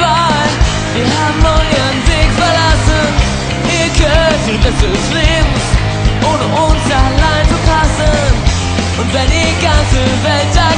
Wahl. Wir haben euren Weg verlassen. Ihr könnt die Beste des Lebens ohne uns allein verpassen. Und wenn die ganze Welt da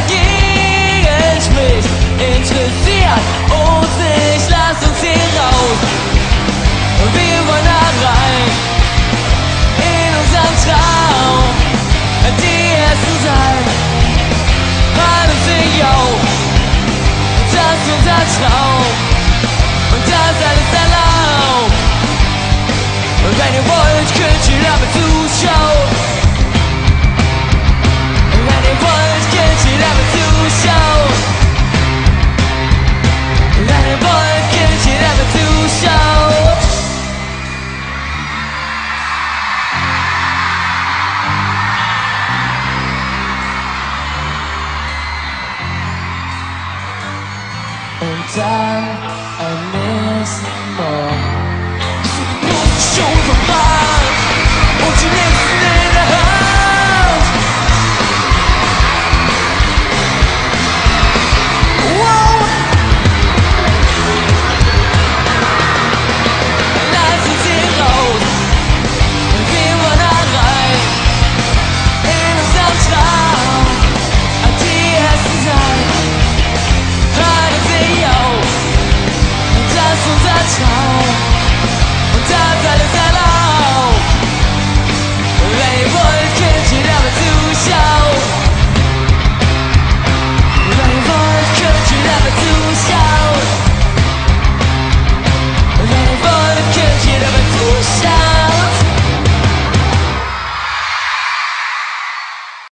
and time I miss more. So don't show the fire.